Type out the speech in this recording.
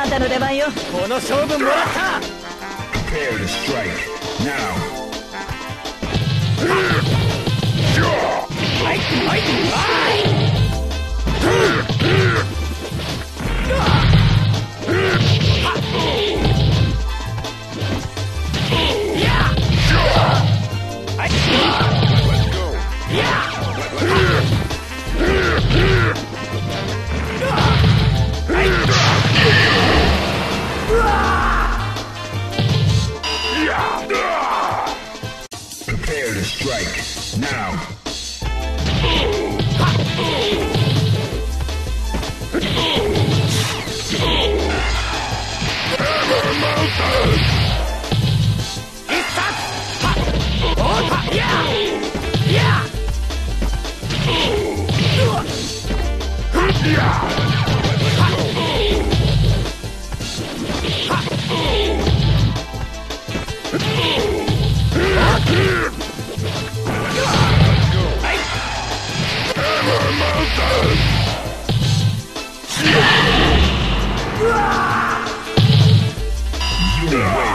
あなたの出番よ。この勝負もらった！はいはい Strike now. Hammer Oh, yeah! Yeah! Yeah! Wait.